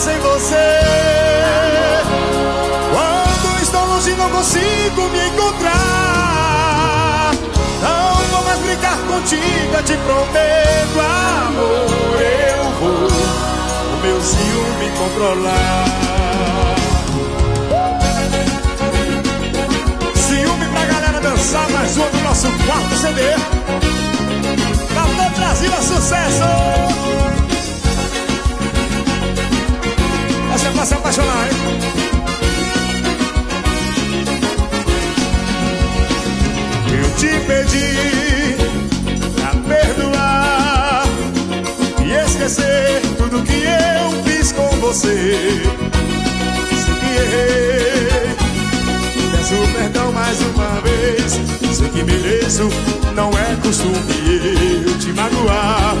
sem você. Quando estou longe, não consigo me encontrar. Não vou mais brincar contigo, te prometo, amor. Eu vou o meu ciúme controlar. Ciúme pra galera dançar mais uma do nosso quarto CD. Pra todo Brasil é sucesso! Pedi pra perdoar e esquecer tudo que eu fiz com você. Sei que errei, peço perdão mais uma vez. Sei que mereço, não é costume eu te magoar.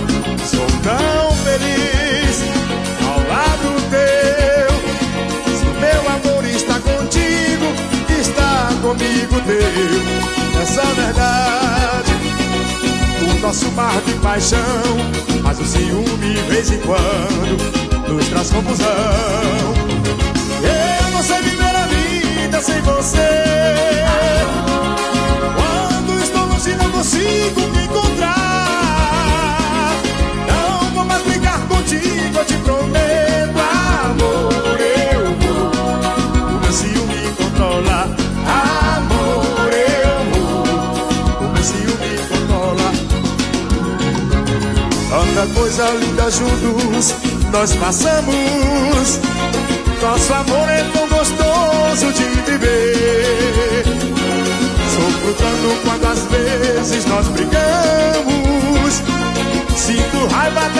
Nosso mar de paixão, mas o ciúme de vez em quando nos traz confusão. Tanta coisa linda juntos nós passamos. Nosso amor é tão gostoso de viver. Sofro tanto às vezes nós brigamos. Sinto raiva até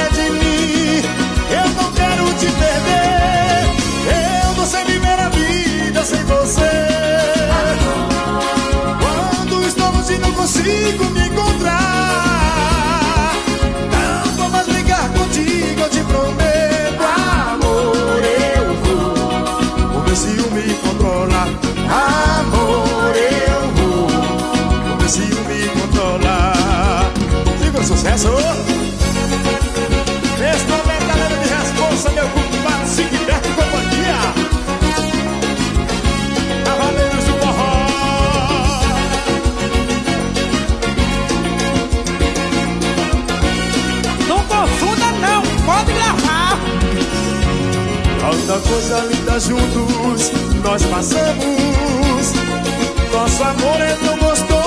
vou o meu Tanta coisa linda juntos nós passamos. Nosso amor é tão gostoso